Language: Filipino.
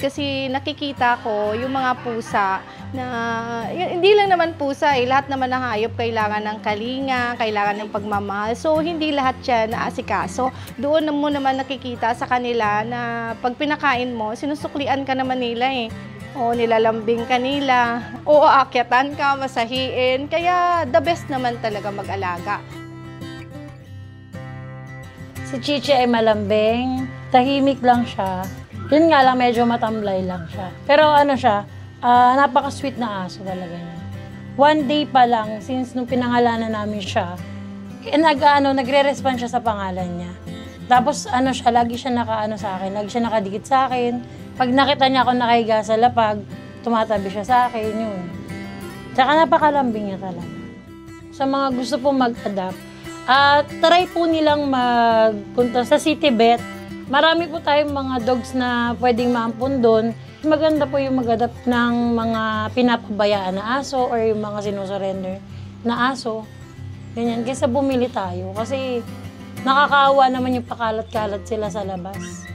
kasi nakikita ko yung mga pusa na hindi lang naman pusa eh, lahat naman ng hayop kailangan ng kalinga, kailangan ng pagmamahal. So hindi lahat siya naasikaso. Doon mo naman nakikita sa kanila na pag pinakain mo, sinusuklian ka naman nila eh. O nilalambing ka nila, o aakyatan ka, masahiin. Kaya the best naman talaga mag-alaga. Si Chichi ay malambing, tahimik lang siya. Yun nga lang, medyo matamlay lang siya. Pero ano siya, ah, napaka-sweet na aso talaga niya. One day pa lang, since nung pinangalanan namin siya, eh, nag, ano, nagre-respond siya sa pangalan niya. Tapos ano siya, lagi siya nakaano sa akin, lagi siya nakadikit sa akin. Pag nakita niya ako nakahiga sa lapag, tumatabi siya sa akin, yun. Tsaka napakalambing niya talaga. Sa mga gusto po mag-adapt, at try po nilang magpunta sa City Vet. Marami po tayong mga dogs na pwedeng maampun doon. Maganda po yung mag-adapt ng mga pinapabayaan na aso or yung mga sinusurrender na aso. Ganyan. Kaysa bumili tayo. Kasi nakakaawa naman yung pakalat-kalat sila sa labas.